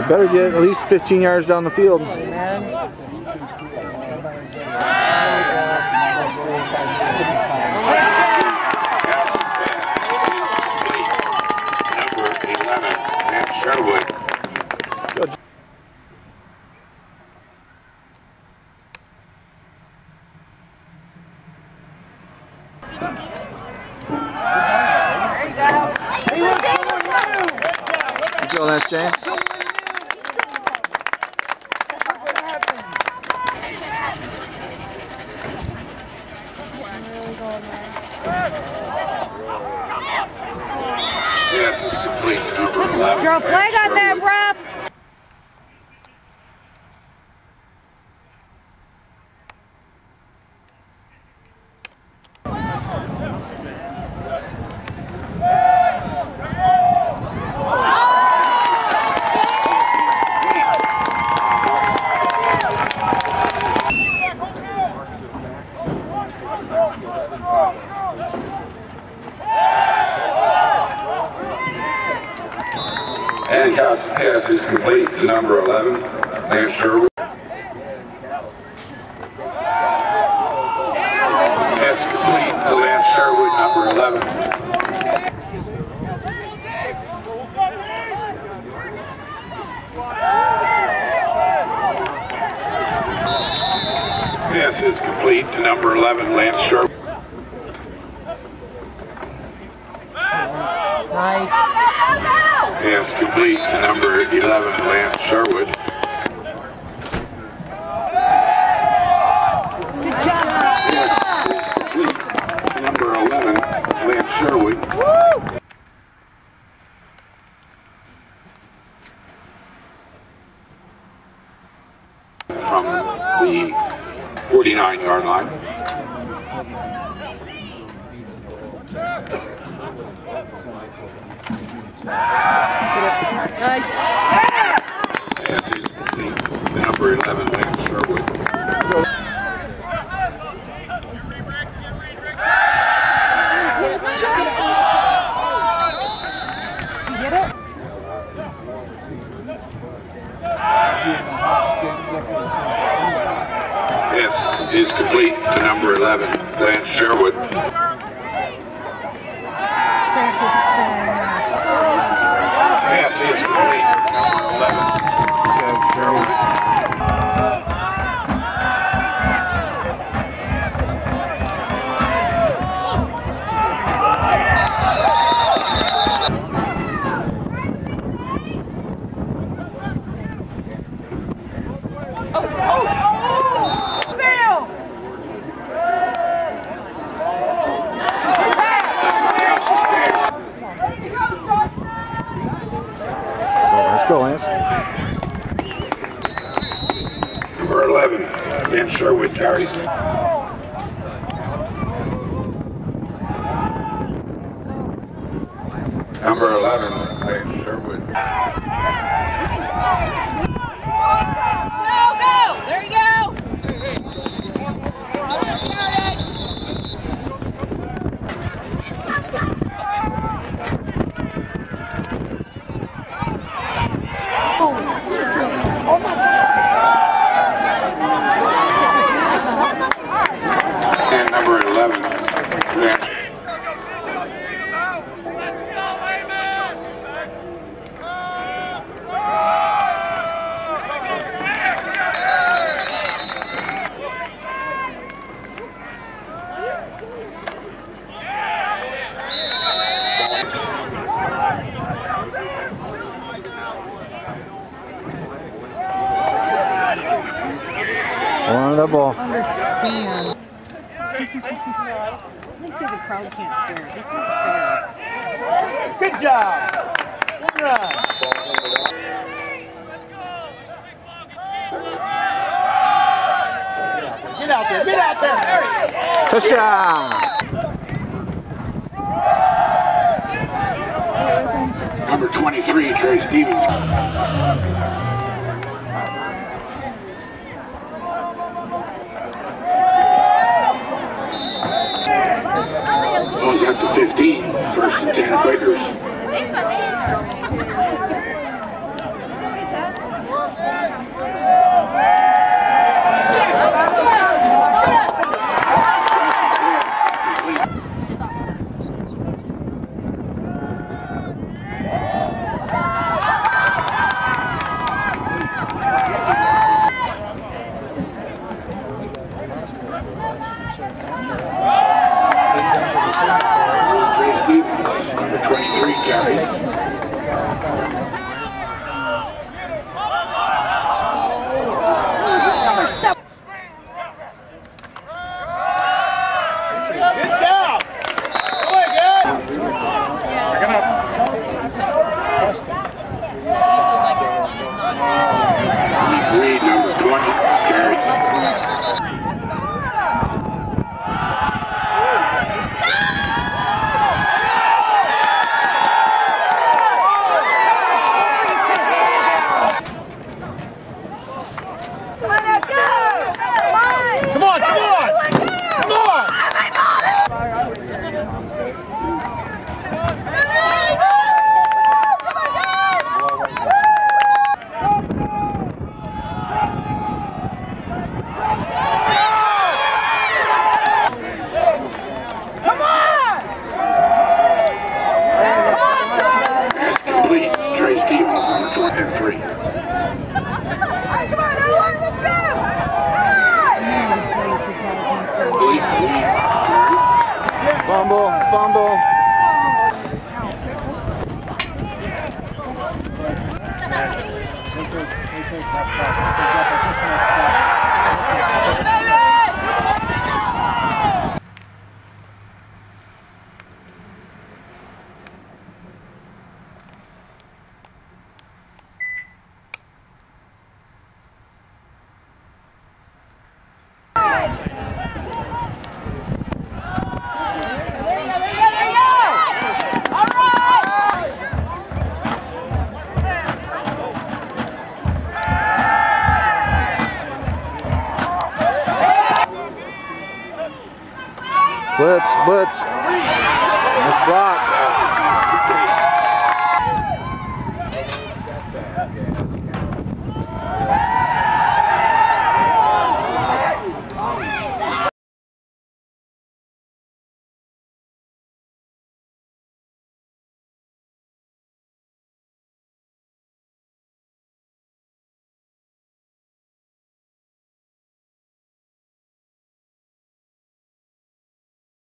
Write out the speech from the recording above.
You better get at least 15 yards down the field. Number 11, Matt Sherwood. Good go, Lance James. Pass is complete. Number 11. Throw a flag Hancock's pass is complete to number 11, Lance Sherwood. Pass complete to Lance Sherwood, number 11. Pass is complete to number 11, Lance Sherwood. Nice. Pass complete to number 11, Lance Sherwood. Good job. Pass complete to number 11, Lance Sherwood. From the 49-yard line. Nice. Pass is complete to number 11, Lance Sherwood. Pass is complete to number 11, Lance Sherwood. Sack is fast. Pass is complete to number 11, Sherwood. Oh, let's go, Lance. Number 11, Lance Sherwood carries. Number 11, Lance Sherwood. On the ball. Understand. They say the crowd can't stare. This is fair. Good job. Good run. Get out there. Get out there. Touchdown! Number 23, Trey Stevens. 15, first and 10 Quakers. Really? Butts, Butts. That's blocked.